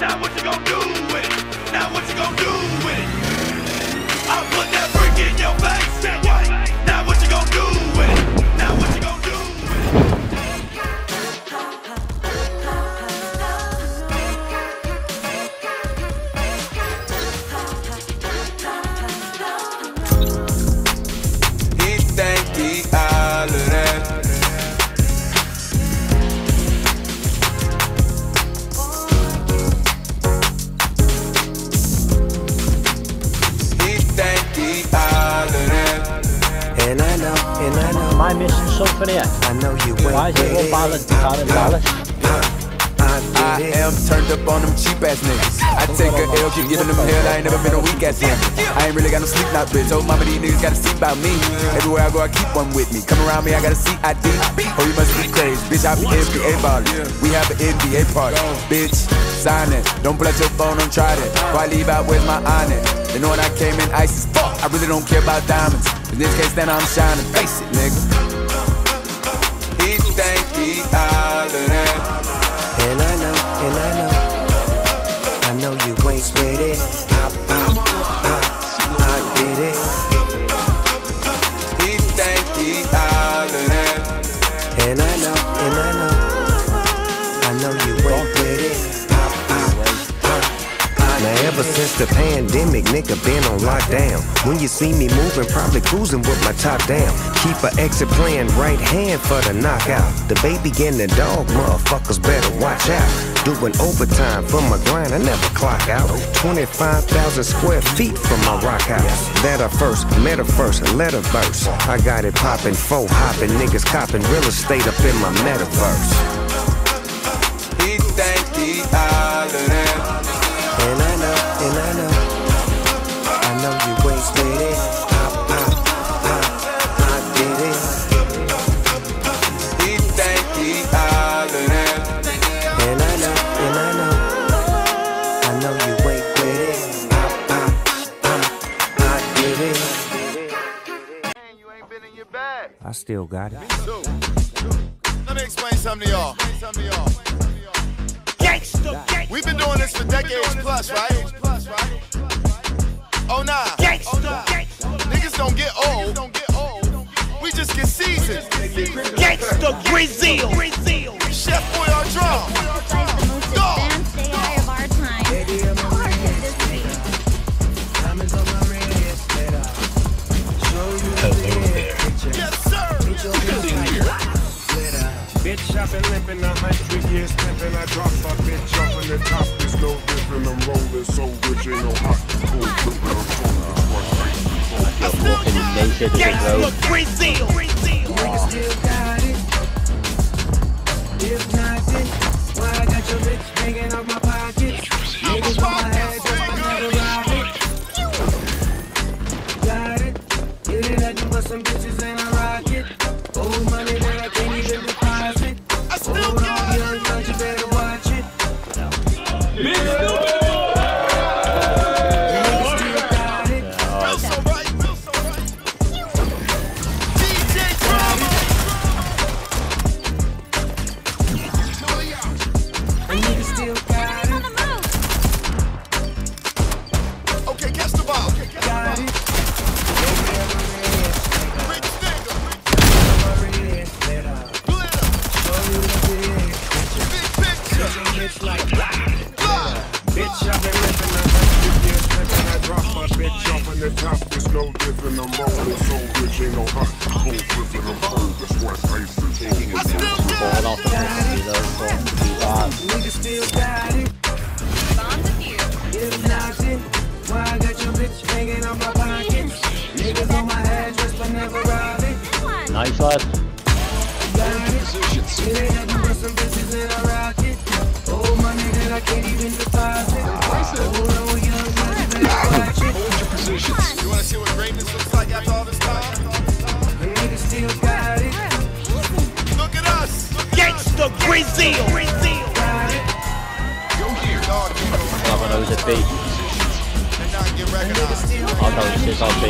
Now what you gonna do with it? Now what you gonna do with it? I put that I missing something yet? I know you Why is it all with ballad, it. I am turned up on them cheap ass niggas. I take a L, keep giving them hell. I ain't never been a weak ass nigga. I ain't really got no sleep now, bitch. Told oh, mama these niggas gotta see about me. Everywhere I go, I keep one with me. Come around me, I gotta see ID. Oh, you must be crazy, bitch. I be NBA ballin'. We have an NBA party, bitch. Sign it. Don't pull out your phone, don't try that. Why leave out? Where's my honor? They know when I came in ice as fuck. I really don't care about diamonds. In this case, then I'm shining. Face it, nigga. He think he that. The pandemic, nigga been on lockdown. When you see me moving, probably cruising with my top down. Keep a exit plan right hand for the knockout. The baby and the dog, motherfuckers better watch out. Doing overtime for my grind, I never clock out. 25,000 square feet from my rock house. That first, met first, let her verse. I got it poppin', four hopping, niggas copping real estate up in my metaverse. He think he all and I know, I know you ain't with it. I, I, I, I get it. He think he all of that. And I know, and I know, I know you ain't with it. I, I, I, I get it. I still got it. Let me explain something to y'all. Gangsta, We've been doing this for decades plus, right? Oh nah. Oh, Niggas don't get old. We just get seasoned. Gangsta Grillz. Chef Boy on drum. Go. Yes, sir. Bitch, I've been living a hundred years, pimping. I drop a bitch off on the top. There's no different. I'm rolling so rich, ain't no hot. Walking naked as a road. Brazil. The top. There's no different. I'm rolling so rich, ain't no hot. Cool, flipping, I'm cold. That's why I used to I still got Fall off the fucking those songs. Niggas still got it. If not, then why I got your bitch hanging on my pocket? Niggas on my address, but never rob it. nice lad. Got it. It ain't nothing but some bitches in a rocket. Oh, Old money that I can't even deposit. Hold on, Brazil. Brazil. Lava knows a beat. I know it says I'll be.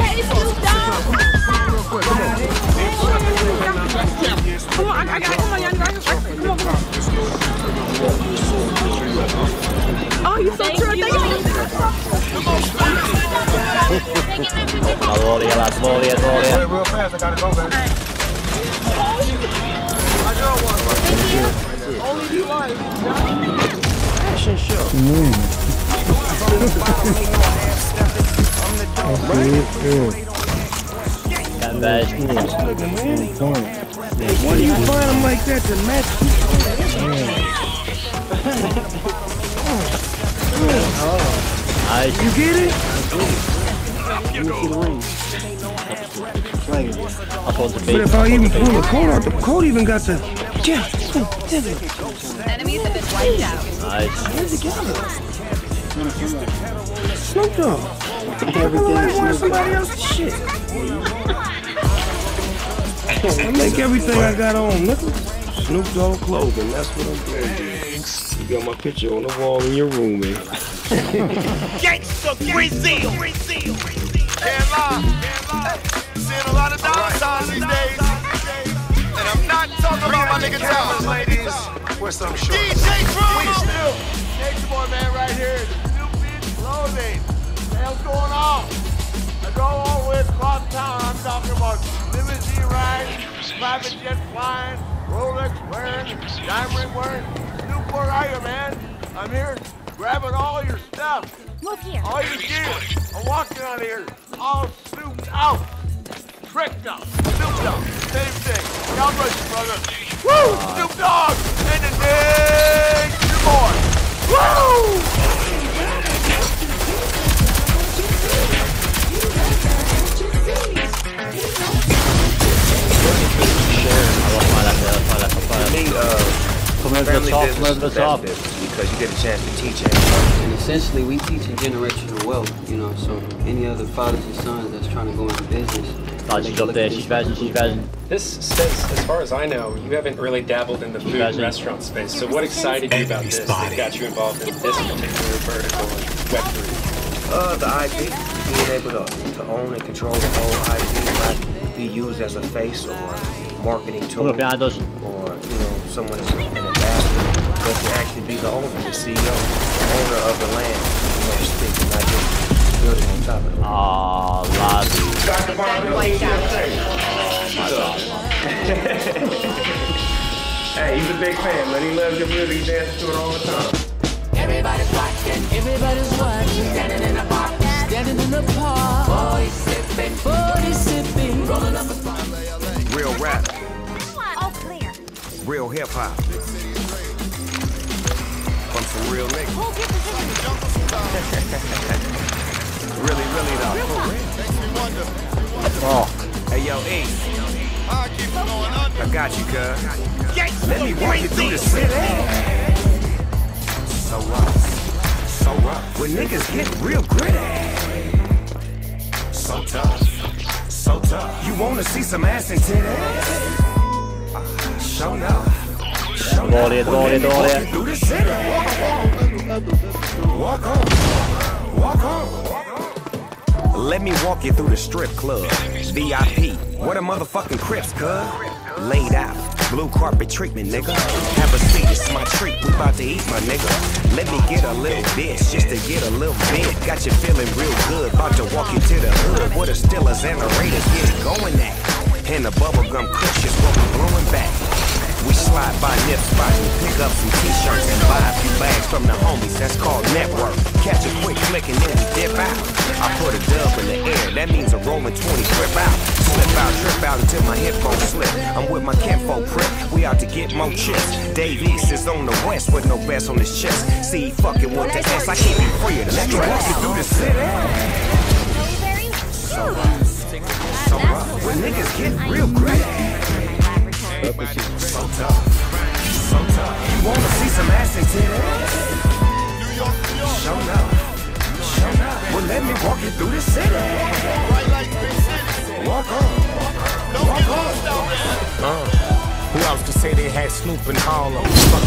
Hey, Snoop Dogg! Come on, I got come on, y'all. Come on. Oh, you so true. Thank you. I'll Real fast, I gotta go, man. Bed. Why do you find like that to match? Nice. You get it? One's a But if I even pull the coat out, the coat even got the. Yeah. Enemies have been wiped out. Nice. Snoop Dogg. Everything wearing somebody else's shit. I make everything I got on, nigga. Snoop Dogg clothing, that's what I'm doing. You got my picture on the wall in your room, man. Gangsta Grillz. Can't lie. Can't lie. Seeing a lot of dollar signs these days. And I'm not talking about my nigga Towers, ladies. Where's some short? DJ Drama. Still. Next boy, man, right here. Stupid clothing. What the hell's going on? I go all the way across town. I'm talking about limousine rides, private jet flying, Rolex wearing, diamond ring wearing. Snoop, where are you, man? I'm here grabbing all your stuff. Move here. All your gear. I'm walking out of here, all snooped out. Tricked out. Snoop Dogg. Same thing. God bless you, brother. Woo! Snoop Dogg! And the next boy. Woo! I lost my left, I lost my left, I lost my left. Me, Come over the family top, come over the is best top. Business because you get a chance to teach it. And essentially, we teach a generational wealth, you know. So any other fathers and sons that's trying to go into business, Oh, she's up there, she's vegging, she's vegging. This says, as far as I know, you haven't really dabbled in the food Imagine. restaurant space. So what excited you about this that got you involved in this particular vertical Web3? Uh, the IP, being able to, to own and control the whole IP, not be used as a face or a marketing tool up behind us. or, you know, someone that's an ambassador, but to actually be the owner, the CEO, the owner of the land, you know, speaking, not just building on top of it. Lads. Been wiped out. Hey, he's a big fan, man. He loves your music, he dances to it all the time. Everybody's watching, everybody's watching. Standing in the park, standing in the park. Boy sipping, boy sipping. Rolling up a Real rap, All clear. real hip hop. From some real niggas. Hold your position. Really, really though. For real. Makes me wonder Oh, Hey, yo, E, how I keep going under. I got you, cuz. Let me walk you through the city. So rough, so rough. When niggas get real gritty. So tough, so tough. You wanna see some ass and titties? Let me walk you through the strip club. VIP. What a motherfucking Crips, cuz. Laid out. Blue carpet treatment, nigga. Have a seat, it's my treat. We about to eat, my nigga. Let me get a little bit, just to get a little bit. Got you feeling real good. About to walk you to the hood. Where the Steelers and the Raiders get going at. And the bubblegum kush is what we blowing back. We slide by Nip Spot we pick up some t-shirts and buy a few bags from the homies. That's called network. Catch a quick flick and then we dip out. I put a dub in the air. That means a rolling 20 trip out. Slip out, trip out until my hip bone slip. I'm with my kinfolk prick. We out to get more chips. Dave East is on the west with no best on his chest. See, he fucking with the S. I keep him free of the stress. Let me walk you through the city. So rough, so rough. When niggas get real gritty. So tough, so tough. You wanna see some ass? New York, New York. Show enough, show enough. Well, let me walk you through the city. Walk on, walk on. Uh, who else to say they had Snoop and Harlem? Fuck